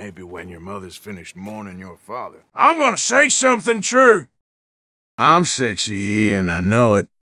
Maybe when your mother's finished mourning your father. I'm gonna say something true. I'm sexy, and I know it.